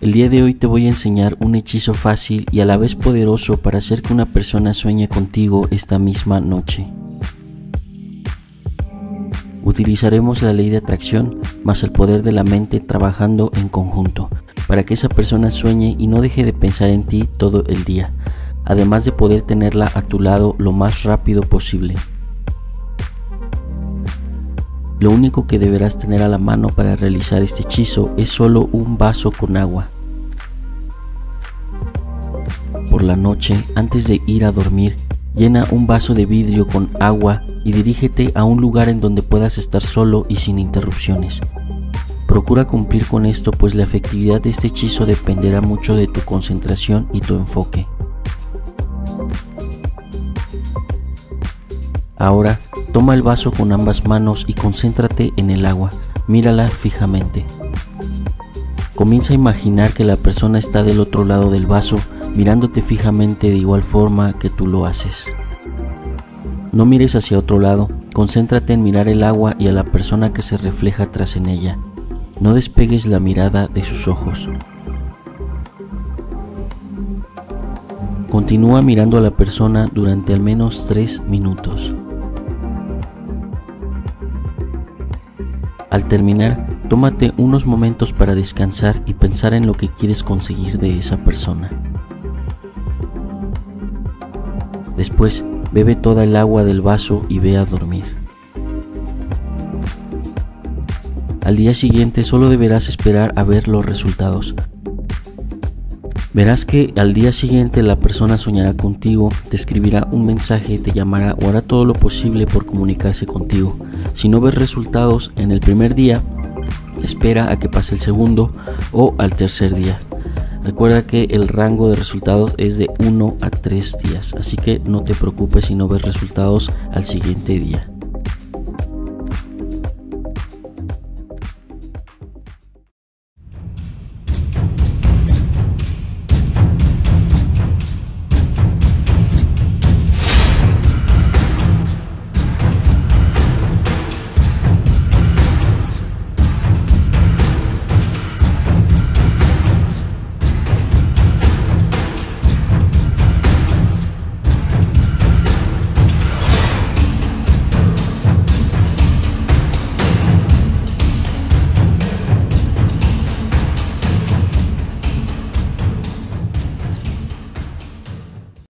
El día de hoy te voy a enseñar un hechizo fácil y a la vez poderoso para hacer que una persona sueñe contigo esta misma noche. Utilizaremos la ley de atracción más el poder de la mente trabajando en conjunto para que esa persona sueñe y no deje de pensar en ti todo el día, además de poder tenerla a tu lado lo más rápido posible. Lo único que deberás tener a la mano para realizar este hechizo es solo un vaso con agua. Por la noche, antes de ir a dormir, llena un vaso de vidrio con agua y dirígete a un lugar en donde puedas estar solo y sin interrupciones. Procura cumplir con esto pues la efectividad de este hechizo dependerá mucho de tu concentración y tu enfoque. Ahora Toma el vaso con ambas manos y concéntrate en el agua. Mírala fijamente. Comienza a imaginar que la persona está del otro lado del vaso, mirándote fijamente de igual forma que tú lo haces. No mires hacia otro lado, concéntrate en mirar el agua y a la persona que se refleja tras en ella. No despegues la mirada de sus ojos. Continúa mirando a la persona durante al menos 3 minutos. Al terminar, tómate unos momentos para descansar y pensar en lo que quieres conseguir de esa persona. Después, bebe toda el agua del vaso y ve a dormir. Al día siguiente solo deberás esperar a ver los resultados. Verás que al día siguiente la persona soñará contigo, te escribirá un mensaje, te llamará o hará todo lo posible por comunicarse contigo. Si no ves resultados en el primer día, espera a que pase el segundo o al tercer día. Recuerda que el rango de resultados es de 1 a 3 días, así que no te preocupes si no ves resultados al siguiente día.